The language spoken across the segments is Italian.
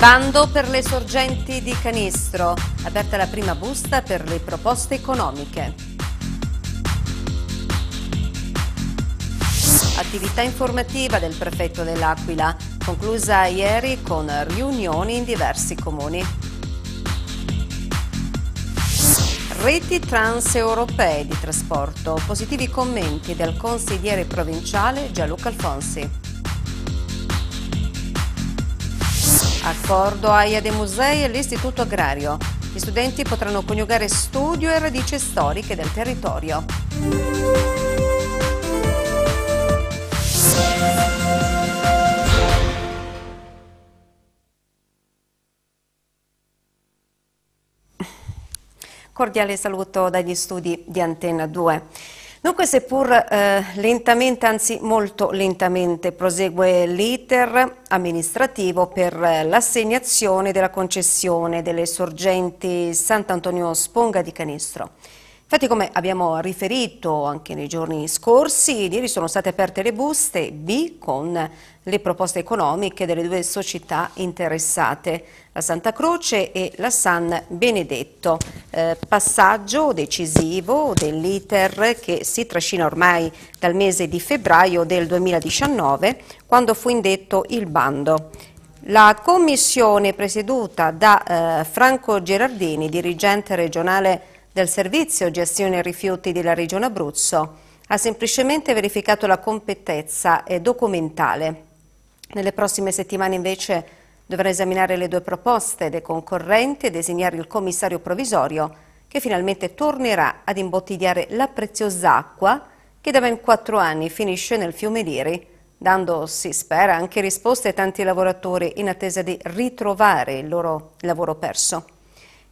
Bando per le sorgenti di Canistro. Aperta la prima busta per le proposte economiche. Attività informativa del prefetto dell'Aquila, conclusa ieri con riunioni in diversi comuni. Reti transeuropee di trasporto. Positivi commenti del consigliere provinciale Gianluca Alfonsi. Accordo AIA dei Musei e l'Istituto Agrario. Gli studenti potranno coniugare studio e radici storiche del territorio. Cordiale saluto dagli studi di Antenna 2. Dunque, seppur eh, lentamente, anzi molto lentamente, prosegue l'iter amministrativo per l'assegnazione della concessione delle sorgenti Sant'Antonio Sponga di Canistro. Infatti, come abbiamo riferito anche nei giorni scorsi, ieri sono state aperte le buste B con le proposte economiche delle due società interessate, la Santa Croce e la San Benedetto. Eh, passaggio decisivo dell'iter che si trascina ormai dal mese di febbraio del 2019, quando fu indetto il bando. La commissione presieduta da eh, Franco Gerardini, dirigente regionale del Servizio Gestione Rifiuti della Regione Abruzzo ha semplicemente verificato la completezza documentale. Nelle prossime settimane invece dovrà esaminare le due proposte dei concorrenti e designare il commissario provvisorio che finalmente tornerà ad imbottigliare la preziosa acqua che da ben quattro anni finisce nel fiume Liri, dando, si spera, anche risposte ai tanti lavoratori in attesa di ritrovare il loro lavoro perso.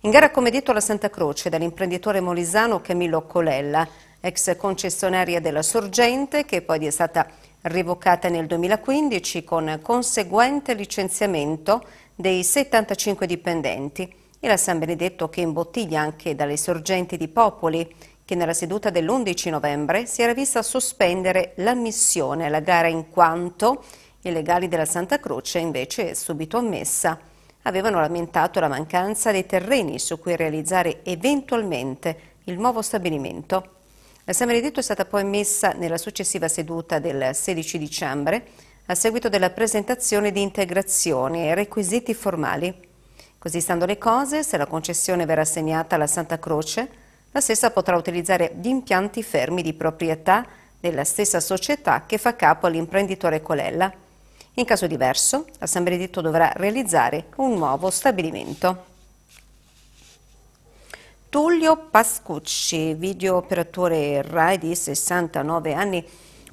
In gara come detto la Santa Croce dall'imprenditore molisano Camillo Colella, ex concessionaria della Sorgente, che poi è stata revocata nel 2015 con conseguente licenziamento dei 75 dipendenti. E la San Benedetto che imbottiglia anche dalle sorgenti di Popoli, che nella seduta dell'11 novembre si era vista sospendere l'ammissione alla gara in quanto i legali della Santa Croce invece subito ammessa avevano lamentato la mancanza dei terreni su cui realizzare eventualmente il nuovo stabilimento. La San Benedetto è stata poi messa nella successiva seduta del 16 dicembre a seguito della presentazione di integrazioni e requisiti formali. Così stando le cose, se la concessione verrà assegnata alla Santa Croce, la stessa potrà utilizzare gli impianti fermi di proprietà della stessa società che fa capo all'imprenditore Colella. In caso diverso, la San Benedetto dovrà realizzare un nuovo stabilimento. Tullio Pascucci, video operatore RAI di 69 anni,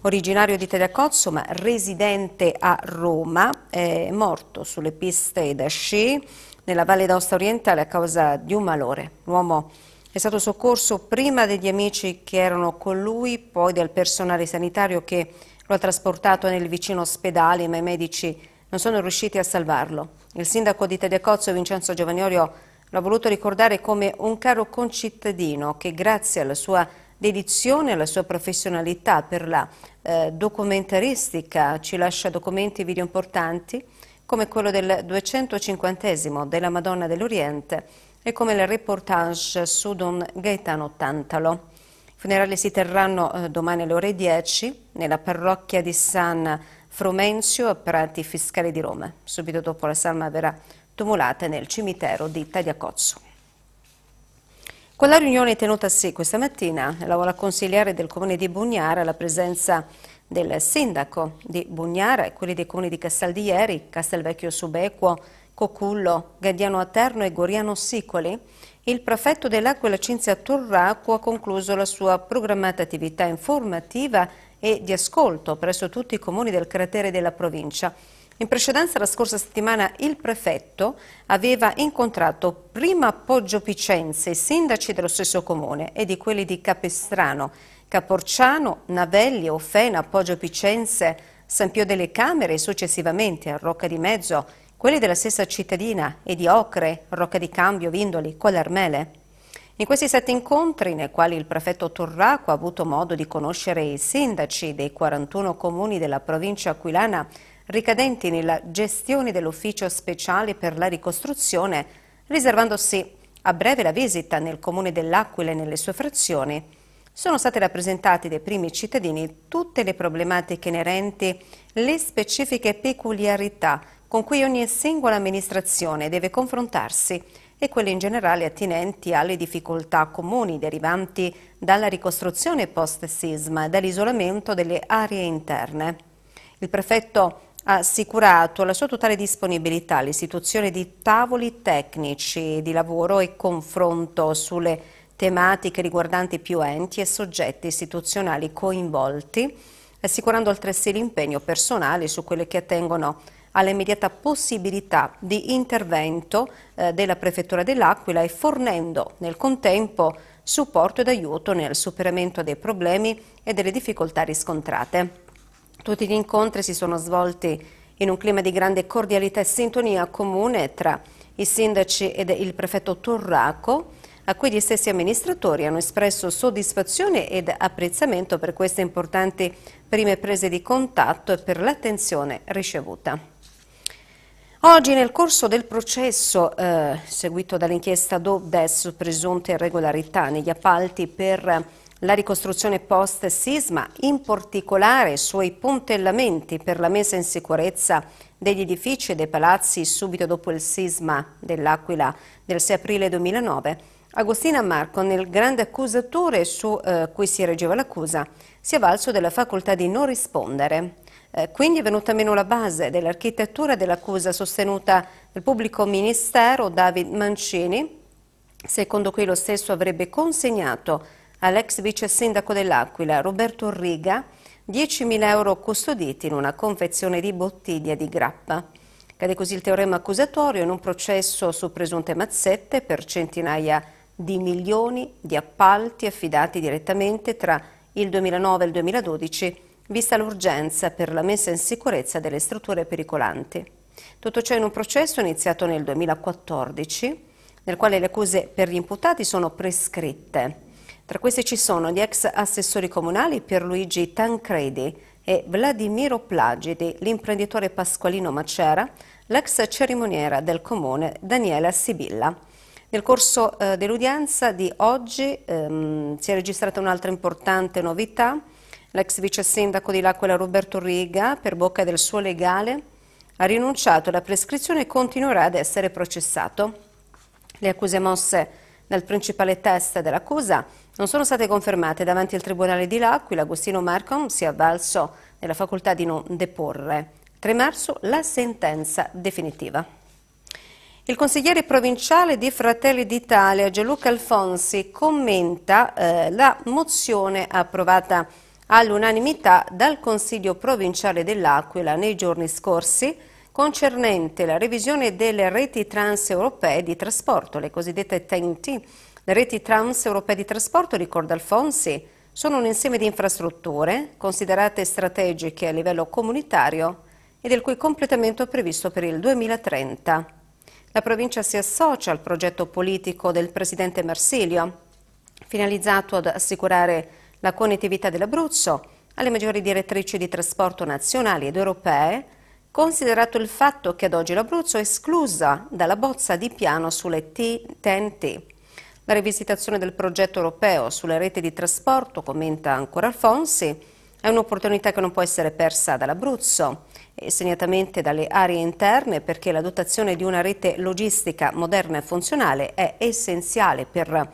originario di Tagliacozzo ma residente a Roma, è morto sulle piste da sci nella Valle d'Aosta Orientale a causa di un malore. L'uomo è stato soccorso prima degli amici che erano con lui, poi del personale sanitario che lo ha trasportato nel vicino ospedale, ma i medici non sono riusciti a salvarlo. Il sindaco di Tagliacozzo, Vincenzo Giovaniorio, l'ha voluto ricordare come un caro concittadino che grazie alla sua dedizione e alla sua professionalità per la eh, documentaristica ci lascia documenti e video importanti come quello del 250 della Madonna dell'Oriente e come il reportage su Don Gaetano Tantalo. Funerali si terranno eh, domani alle ore 10 nella parrocchia di San Frumenzio a Prati Fiscali di Roma. Subito dopo la salma verrà tumulata nel cimitero di Tagliacozzo. Con la riunione tenutasi questa mattina, la consigliere del comune di Bugnara, la presenza del sindaco di Bugnara e quelli dei comuni di Castaldieri, Castelvecchio Subequo, Cocullo, Gadiano Aterno e Goriano Sicoli, il prefetto dell'Aquila Cinzia Torraco ha concluso la sua programmata attività informativa e di ascolto presso tutti i comuni del cratere della provincia. In precedenza, la scorsa settimana, il prefetto aveva incontrato prima Poggio Picenze, i sindaci dello stesso comune e di quelli di Capestrano, Caporciano, Navelli, Ofena, Poggio Picenze, San Pio delle Camere e successivamente a Rocca di Mezzo, quelli della stessa cittadina e di Ocre, Rocca di Cambio, Vindoli, Collarmele. In questi sette incontri, nei quali il prefetto Torraco ha avuto modo di conoscere i sindaci dei 41 comuni della provincia aquilana ricadenti nella gestione dell'ufficio speciale per la ricostruzione, riservandosi a breve la visita nel comune dell'Aquila e nelle sue frazioni. Sono state rappresentate dai primi cittadini tutte le problematiche inerenti, le specifiche peculiarità con cui ogni singola amministrazione deve confrontarsi e quelle in generale attinenti alle difficoltà comuni derivanti dalla ricostruzione post-sisma e dall'isolamento delle aree interne. Il prefetto ha assicurato la sua totale disponibilità all'istituzione di tavoli tecnici di lavoro e confronto sulle tematiche riguardanti più enti e soggetti istituzionali coinvolti, assicurando altresì l'impegno personale su quelle che attengono all'immediata possibilità di intervento eh, della Prefettura dell'Aquila e fornendo nel contempo supporto ed aiuto nel superamento dei problemi e delle difficoltà riscontrate. Tutti gli incontri si sono svolti in un clima di grande cordialità e sintonia comune tra i sindaci ed il prefetto Torraco, a cui gli stessi amministratori hanno espresso soddisfazione ed apprezzamento per queste importanti prime prese di contatto e per l'attenzione ricevuta. Oggi nel corso del processo eh, seguito dall'inchiesta DODES su presunte irregolarità negli appalti per la ricostruzione post-sisma, in particolare i suoi puntellamenti per la messa in sicurezza degli edifici e dei palazzi subito dopo il sisma dell'Aquila del 6 aprile 2009, Agostina Marco, nel grande accusatore su eh, cui si reggeva l'accusa, si è avvalso della facoltà di non rispondere. Eh, quindi è venuta meno la base dell'architettura dell'accusa sostenuta dal pubblico ministero David Mancini, secondo cui lo stesso avrebbe consegnato all'ex vice sindaco dell'Aquila Roberto Riga 10.000 euro custoditi in una confezione di bottiglie di grappa. Cade così il teorema accusatorio in un processo su presunte mazzette per centinaia di milioni di appalti affidati direttamente tra il 2009 e il 2012 vista l'urgenza per la messa in sicurezza delle strutture pericolanti. Tutto ciò in un processo iniziato nel 2014, nel quale le accuse per gli imputati sono prescritte. Tra queste ci sono gli ex assessori comunali Pierluigi Tancredi e Vladimiro Plagidi, l'imprenditore Pasqualino Macera, l'ex cerimoniera del comune Daniela Sibilla. Nel corso eh, dell'udienza di oggi ehm, si è registrata un'altra importante novità, L'ex vice sindaco di L'Aquila Roberto Riga, per bocca del suo legale, ha rinunciato alla prescrizione e continuerà ad essere processato. Le accuse mosse dal principale test dell'accusa non sono state confermate davanti al Tribunale di L'Aquila. Agostino Marcom si è avvalso della facoltà di non deporre. 3 marzo la sentenza definitiva. Il consigliere provinciale di Fratelli d'Italia, Gianluca Alfonsi, commenta eh, la mozione approvata all'unanimità dal Consiglio provinciale dell'Aquila nei giorni scorsi concernente la revisione delle reti transeuropee di trasporto, le cosiddette TNT. Le reti transeuropee di trasporto, ricorda Alfonsi, sono un insieme di infrastrutture considerate strategiche a livello comunitario e del cui completamento è previsto per il 2030. La provincia si associa al progetto politico del presidente Marsilio, finalizzato ad assicurare la connettività dell'Abruzzo alle maggiori direttrici di trasporto nazionali ed europee, considerato il fatto che ad oggi l'Abruzzo è esclusa dalla bozza di piano sulle TNT. La rivisitazione del progetto europeo sulle reti di trasporto, commenta ancora Alfonsi, è un'opportunità che non può essere persa dall'Abruzzo e segnatamente dalle aree interne perché la dotazione di una rete logistica moderna e funzionale è essenziale per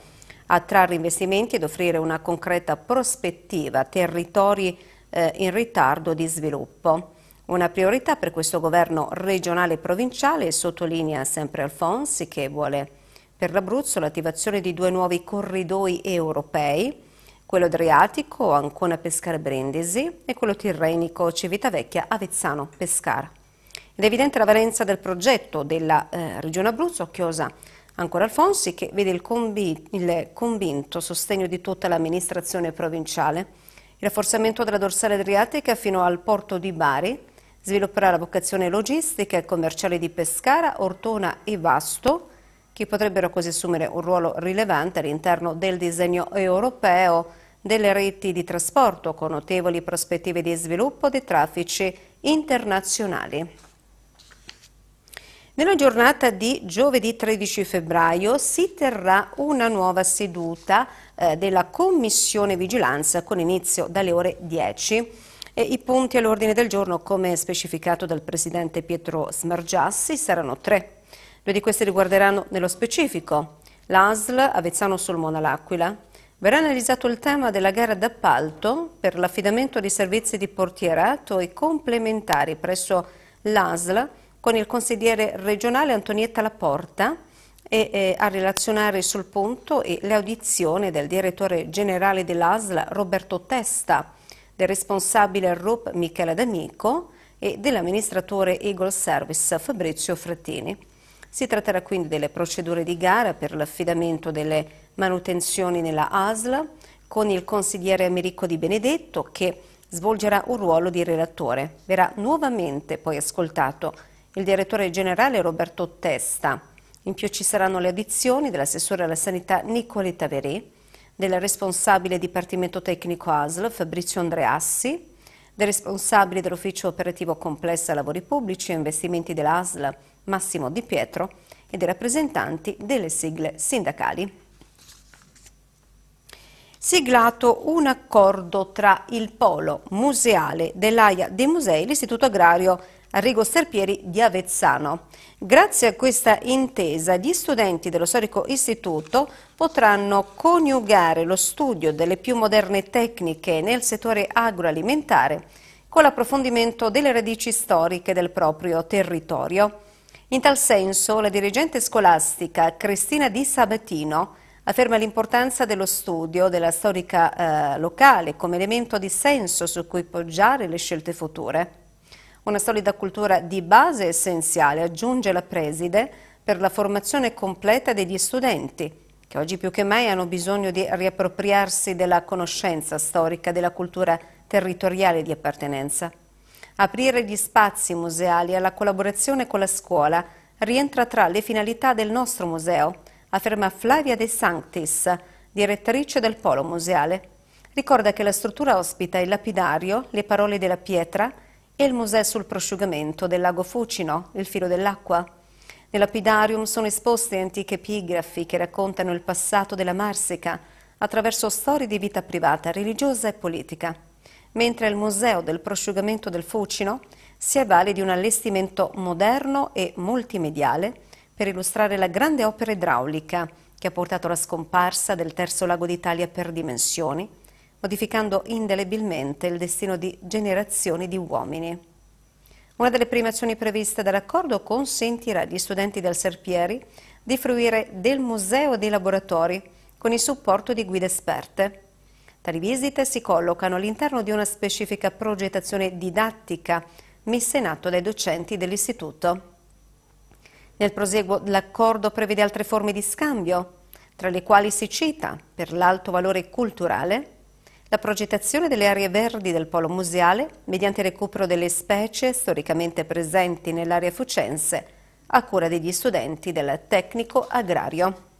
attrarre investimenti ed offrire una concreta prospettiva a territori eh, in ritardo di sviluppo. Una priorità per questo governo regionale e provinciale, sottolinea sempre Alfonsi, che vuole per l'Abruzzo l'attivazione di due nuovi corridoi europei, quello Adriatico, Ancona Pescara Brindisi e quello Tirrenico Civitavecchia Avezzano Pescara. Ed è evidente la valenza del progetto della eh, Regione Abruzzo, chiosa Ancora Alfonsi che vede il, convi il convinto sostegno di tutta l'amministrazione provinciale. Il rafforzamento della dorsale adriatica fino al porto di Bari svilupperà la vocazione logistica e commerciale di Pescara, Ortona e Vasto, che potrebbero così assumere un ruolo rilevante all'interno del disegno europeo delle reti di trasporto con notevoli prospettive di sviluppo dei traffici internazionali. Nella giornata di giovedì 13 febbraio si terrà una nuova seduta eh, della Commissione Vigilanza con inizio dalle ore 10. E I punti all'ordine del giorno, come specificato dal Presidente Pietro Smargiassi, saranno tre. Due di questi riguarderanno nello specifico l'ASL Avezzano Solmona L'Aquila. Verrà analizzato il tema della gara d'appalto per l'affidamento di servizi di portierato e complementari presso l'ASL con il consigliere regionale Antonietta Laporta e eh, a relazionare sul punto e le audizioni del direttore generale dell'ASL Roberto Testa, del responsabile RUP Michele D'Amico e dell'amministratore Eagle Service Fabrizio Frattini. Si tratterà quindi delle procedure di gara per l'affidamento delle manutenzioni nella ASL con il consigliere Americo Di Benedetto che svolgerà un ruolo di relatore. Verrà nuovamente poi ascoltato il direttore generale Roberto Testa. In più ci saranno le audizioni dell'assessore alla sanità Nicoletta Verè, del responsabile Dipartimento Tecnico ASL Fabrizio Andreassi, del responsabile dell'Ufficio Operativo Complessa Lavori Pubblici e Investimenti dell'ASL Massimo Di Pietro e dei rappresentanti delle sigle sindacali siglato un accordo tra il polo museale dell'AIA dei musei e l'Istituto Agrario Arrigo Serpieri di Avezzano. Grazie a questa intesa gli studenti dello storico istituto potranno coniugare lo studio delle più moderne tecniche nel settore agroalimentare con l'approfondimento delle radici storiche del proprio territorio. In tal senso la dirigente scolastica Cristina Di Sabatino afferma l'importanza dello studio della storica eh, locale come elemento di senso su cui poggiare le scelte future. Una solida cultura di base essenziale, aggiunge la preside, per la formazione completa degli studenti, che oggi più che mai hanno bisogno di riappropriarsi della conoscenza storica della cultura territoriale di appartenenza. Aprire gli spazi museali alla collaborazione con la scuola rientra tra le finalità del nostro museo, afferma Flavia De Sanctis, direttrice del Polo Museale. Ricorda che la struttura ospita il lapidario, le parole della pietra, e il Museo sul prosciugamento del lago Fucino, il filo dell'acqua. Nell'apidarium sono esposti antiche epigrafi che raccontano il passato della Marsica attraverso storie di vita privata, religiosa e politica, mentre il Museo del prosciugamento del Fucino si avvale di un allestimento moderno e multimediale per illustrare la grande opera idraulica che ha portato alla scomparsa del terzo lago d'Italia per dimensioni, modificando indelebilmente il destino di generazioni di uomini. Una delle prime azioni previste dall'accordo consentirà agli studenti del Serpieri di fruire del museo dei laboratori con il supporto di guide esperte. Tali visite si collocano all'interno di una specifica progettazione didattica messa in atto dai docenti dell'istituto. Nel proseguo l'accordo prevede altre forme di scambio, tra le quali si cita, per l'alto valore culturale, la progettazione delle aree verdi del polo museale mediante recupero delle specie storicamente presenti nell'area fucense a cura degli studenti del tecnico agrario.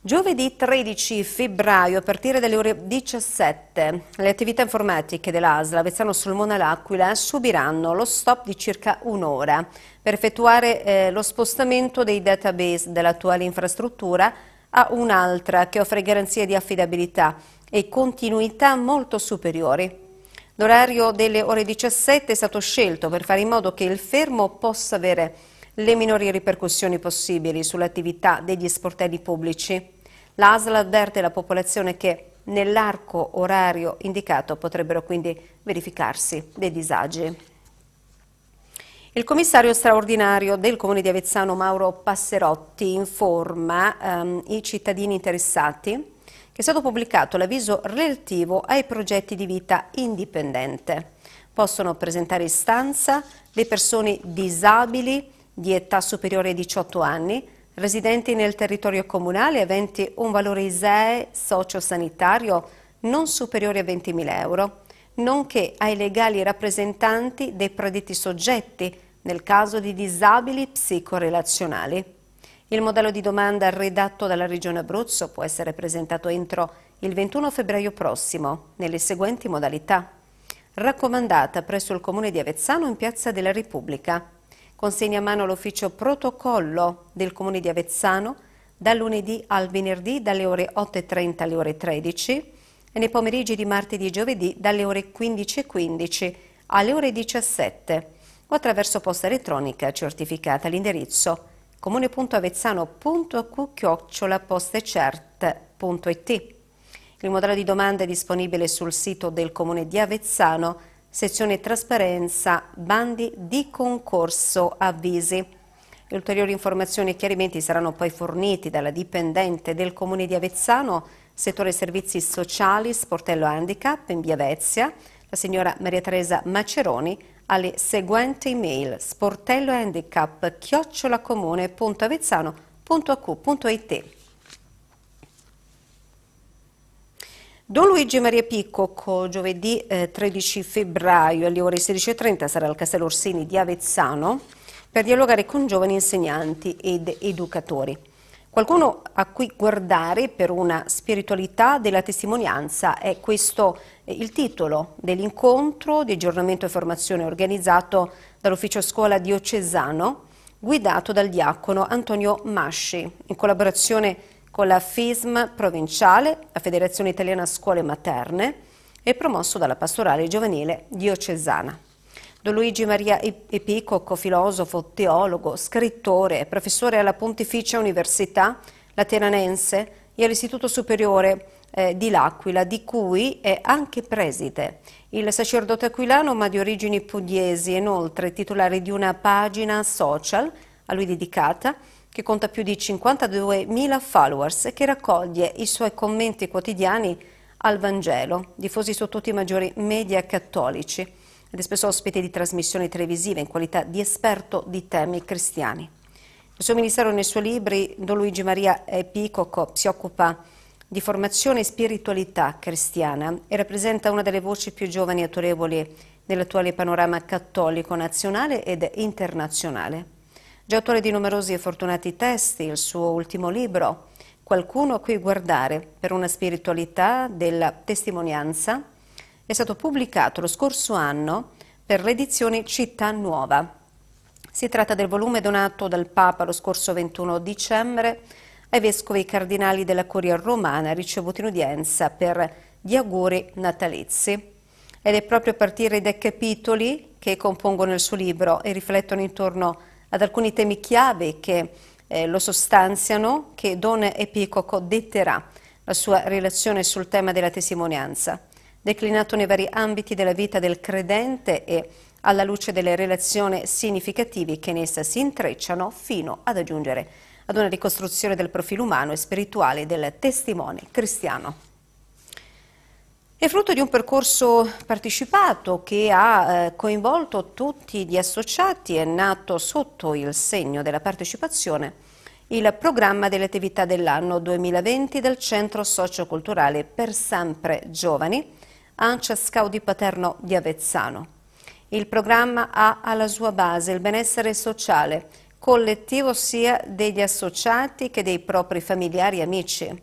Giovedì 13 febbraio, a partire dalle ore 17, le attività informatiche dell'ASL Avezzano Solmona L'Aquila subiranno lo stop di circa un'ora per effettuare eh, lo spostamento dei database dell'attuale infrastruttura a un'altra che offre garanzie di affidabilità e continuità molto superiori. L'orario delle ore 17 è stato scelto per fare in modo che il fermo possa avere le minori ripercussioni possibili sull'attività degli sportelli pubblici. L'ASL avverte la popolazione che nell'arco orario indicato potrebbero quindi verificarsi dei disagi. Il commissario straordinario del Comune di Avezzano Mauro Passerotti informa ehm, i cittadini interessati che è stato pubblicato l'avviso relativo ai progetti di vita indipendente. Possono presentare istanza le persone disabili di età superiore ai 18 anni, residenti nel territorio comunale aventi un valore ISEE sociosanitario non superiore a 20.000 euro, nonché ai legali rappresentanti dei predetti soggetti nel caso di disabili psicorelazionali. Il modello di domanda redatto dalla Regione Abruzzo può essere presentato entro il 21 febbraio prossimo nelle seguenti modalità. raccomandata presso il Comune di Avezzano in Piazza della Repubblica. Consegna a mano l'ufficio protocollo del Comune di Avezzano dal lunedì al venerdì dalle ore 8.30 alle ore 13 e nei pomeriggi di martedì e giovedì dalle ore 15.15 alle ore 17 o attraverso posta elettronica certificata all'indirizzo comune.avezzano.aq-postecert.it. Il modello di domanda è disponibile sul sito del Comune di Avezzano, sezione trasparenza, bandi di concorso avvisi. Ulteriori informazioni e chiarimenti saranno poi forniti dalla dipendente del Comune di Avezzano, settore servizi sociali, sportello handicap in via Vezia, la signora Maria Teresa Maceroni, alle seguenti email sportellohandicap chiocciolacomune.avezzano.aq.it. Don Luigi Maria Piccocco, giovedì eh, 13 febbraio alle ore 16.30 sarà al Castello Orsini di Avezzano per dialogare con giovani insegnanti ed educatori. Qualcuno a cui guardare per una spiritualità della testimonianza è questo eh, il titolo dell'incontro di aggiornamento e formazione organizzato dall'Ufficio Scuola Diocesano, guidato dal diacono Antonio Masci, in collaborazione con la FISM provinciale, la Federazione Italiana Scuole Materne e promosso dalla Pastorale Giovanile Diocesana. Don Luigi Maria Epicocco, filosofo, teologo, scrittore, professore alla Pontificia Università Lateranense e all'Istituto Superiore eh, di L'Aquila, di cui è anche preside. Il sacerdote aquilano, ma di origini pugliesi, inoltre titolare di una pagina social a lui dedicata, che conta più di 52.000 followers e che raccoglie i suoi commenti quotidiani al Vangelo, diffusi su tutti i maggiori media cattolici ed è spesso ospite di trasmissioni televisive in qualità di esperto di temi cristiani. Il suo ministero nei suoi libri, Don Luigi Maria Picoco, si occupa di formazione e spiritualità cristiana e rappresenta una delle voci più giovani e autorevoli nell'attuale panorama cattolico nazionale ed internazionale. Già autore di numerosi e fortunati testi, il suo ultimo libro, Qualcuno a cui guardare per una spiritualità della testimonianza, è stato pubblicato lo scorso anno per l'edizione Città Nuova. Si tratta del volume donato dal Papa lo scorso 21 dicembre ai vescovi cardinali della Curia Romana ricevuti in udienza per gli auguri natalizi. Ed è proprio a partire dai capitoli che compongono il suo libro e riflettono intorno ad alcuni temi chiave che eh, lo sostanziano che Don Epicoco detterà la sua relazione sul tema della testimonianza, declinato nei vari ambiti della vita del credente e alla luce delle relazioni significative che in essa si intrecciano fino ad aggiungere ad una ricostruzione del profilo umano e spirituale del testimone cristiano. È frutto di un percorso partecipato che ha eh, coinvolto tutti gli associati, è nato sotto il segno della partecipazione il programma delle attività dell'anno 2020 del Centro Socioculturale Per Sempre Giovani, Ancia Scaudi Paterno di Avezzano. Il programma ha alla sua base il benessere sociale, collettivo sia degli associati che dei propri familiari e amici.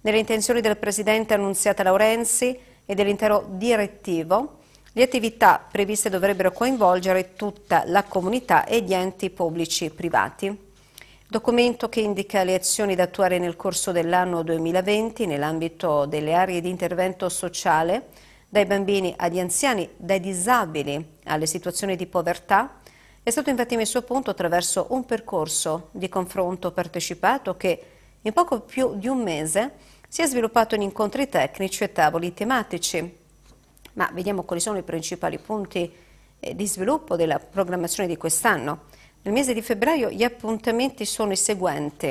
Nelle intenzioni del Presidente Annunziata Laurenzi, e dell'intero direttivo, le attività previste dovrebbero coinvolgere tutta la comunità e gli enti pubblici e privati. Documento che indica le azioni da attuare nel corso dell'anno 2020 nell'ambito delle aree di intervento sociale, dai bambini agli anziani, dai disabili alle situazioni di povertà, è stato infatti messo a punto attraverso un percorso di confronto partecipato che in poco più di un mese si è sviluppato in incontri tecnici e tavoli tematici. Ma vediamo quali sono i principali punti eh, di sviluppo della programmazione di quest'anno. Nel mese di febbraio gli appuntamenti sono i seguenti.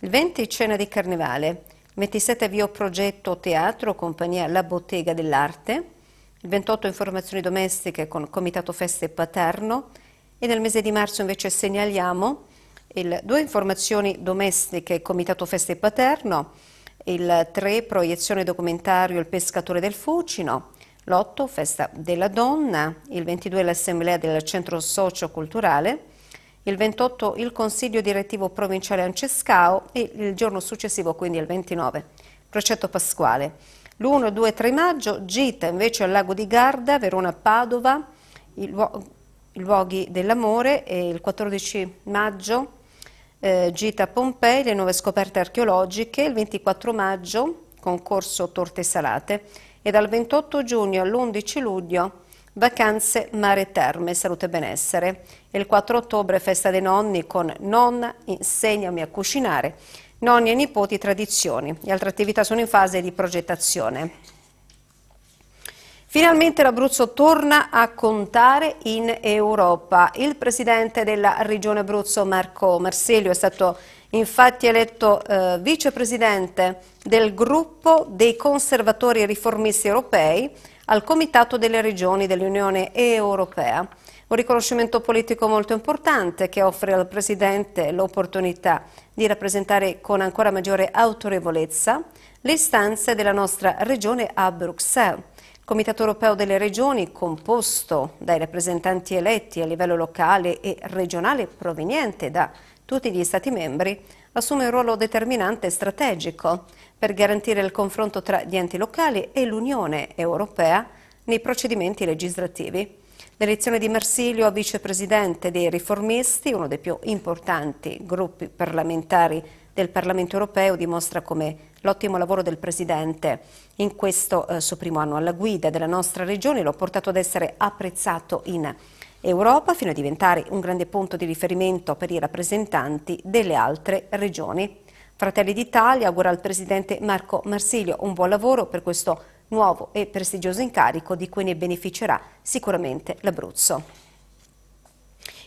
Il 20 cena di carnevale, 27 avvio progetto teatro, compagnia La Bottega dell'Arte, il 28 informazioni domestiche con Comitato Feste Paterno. E nel mese di marzo invece segnaliamo il, due informazioni domestiche Comitato Feste Paterno, il 3 proiezione documentario Il pescatore del Fucino, l'8 festa della donna, il 22 l'assemblea del centro socio-culturale, il 28 il consiglio direttivo provinciale Ancescao e il giorno successivo, quindi il 29, procetto pasquale. L'1, 2, 3 maggio, gita invece al lago di Garda, Verona, Padova, i, luog i luoghi dell'amore e il 14 maggio eh, gita a Pompei, le nuove scoperte archeologiche, il 24 maggio concorso torte salate e dal 28 giugno all'11 luglio vacanze mare terme, salute e benessere. Il 4 ottobre festa dei nonni con nonna insegnami a cucinare, nonni e nipoti tradizioni. Le altre attività sono in fase di progettazione. Finalmente l'Abruzzo torna a contare in Europa. Il presidente della Regione Abruzzo, Marco Marsilio, è stato infatti eletto eh, vicepresidente del gruppo dei conservatori riformisti europei al Comitato delle Regioni dell'Unione Europea. Un riconoscimento politico molto importante che offre al Presidente l'opportunità di rappresentare con ancora maggiore autorevolezza le istanze della nostra regione a Bruxelles. Il Comitato europeo delle regioni, composto dai rappresentanti eletti a livello locale e regionale proveniente da tutti gli Stati membri, assume un ruolo determinante e strategico per garantire il confronto tra gli enti locali e l'Unione Europea nei procedimenti legislativi. L'elezione di Marsilio a vicepresidente dei riformisti, uno dei più importanti gruppi parlamentari del Parlamento europeo, dimostra come l'ottimo lavoro del Presidente in questo eh, suo primo anno alla guida della nostra regione lo ha portato ad essere apprezzato in Europa fino a diventare un grande punto di riferimento per i rappresentanti delle altre regioni. Fratelli d'Italia augura al Presidente Marco Marsilio un buon lavoro per questo nuovo e prestigioso incarico di cui ne beneficerà sicuramente l'Abruzzo.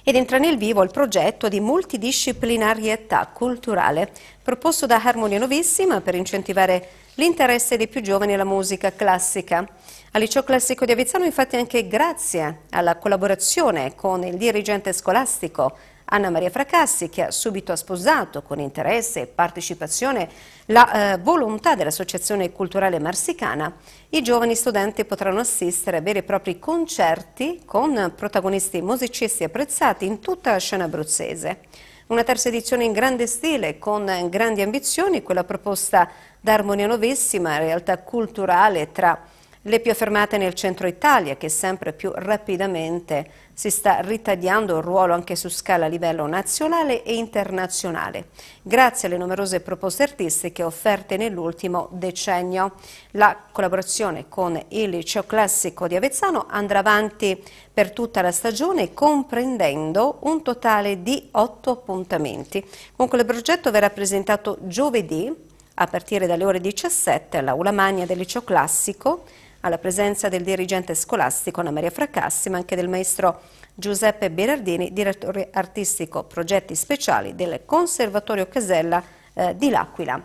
Ed entra nel vivo il progetto di multidisciplinarietà culturale proposto da Harmonia Novissima per incentivare l'interesse dei più giovani alla musica classica. Al liceo classico di Avezzano infatti anche grazie alla collaborazione con il dirigente scolastico Anna Maria Fracassi che ha subito sposato con interesse e partecipazione la eh, volontà dell'Associazione Culturale Marsicana, i giovani studenti potranno assistere a veri e propri concerti con protagonisti musicisti apprezzati in tutta la scena abruzzese. Una terza edizione in grande stile, con grandi ambizioni, quella proposta da Armonia Novissima, realtà culturale tra le più affermate nel centro Italia che sempre più rapidamente si sta ritagliando un ruolo anche su scala a livello nazionale e internazionale, grazie alle numerose proposte artistiche offerte nell'ultimo decennio. La collaborazione con il Liceo Classico di Avezzano andrà avanti per tutta la stagione comprendendo un totale di otto appuntamenti. Comunque il progetto verrà presentato giovedì a partire dalle ore 17 all'Aula Magna del Liceo Classico alla presenza del dirigente scolastico Anna Maria Fracassi, ma anche del maestro Giuseppe Berardini, direttore artistico progetti speciali del Conservatorio Casella eh, di L'Aquila.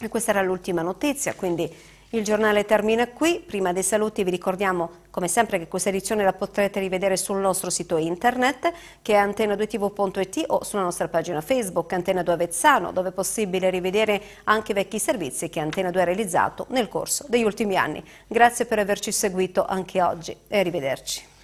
E questa era l'ultima notizia, quindi il giornale termina qui. Prima dei saluti vi ricordiamo come sempre che questa edizione la potrete rivedere sul nostro sito internet che è antena2tv.it o sulla nostra pagina Facebook Antena 2 Avezzano dove è possibile rivedere anche vecchi servizi che Antena 2 ha realizzato nel corso degli ultimi anni. Grazie per averci seguito anche oggi e arrivederci.